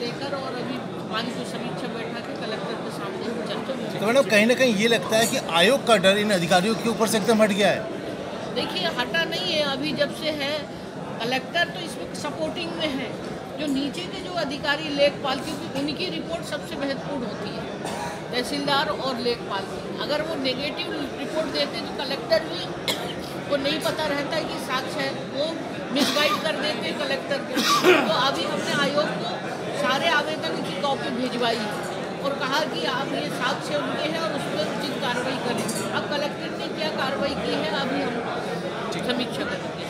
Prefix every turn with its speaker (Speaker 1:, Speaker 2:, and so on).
Speaker 1: लेकर और अभी हमारी जो समीक्षा बैठक है कलेक्टर के सामने चर्चा
Speaker 2: तो मैडम कहीं ना कहीं ये लगता है कि आयोग का डर इन अधिकारियों के ऊपर से एकदम हट गया है।
Speaker 1: देखिए हटा नहीं है अभी जब से है कलेक्टर तो इसमें सपोर्टिंग में है। जो नीचे के जो अधिकारी लेखपाल क्योंकि उनकी रिपोर्ट सबसे महत्वपूर्ण होती है तहसीलदार और लेखपाल की। अगर वो नेगेटिव रिपोर्ट देते तो कलेक्टर भी को नहीं पता रहता कि साक्ष्य है वो मिसगाइड कर देते कलेक्टर को। तो अभी हमने आयोग को सारे आवेदन की कॉपी भिजवाई और कहा कि आप ये साक्ष्य उनके हैं और उस पर उचित कार्रवाई करें। अब कलेक्टर ने क्या कार्रवाई की है अभी हम समीक्षा करेंगे।